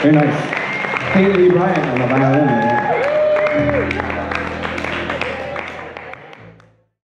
Very nice. Haley Bryant on the violin.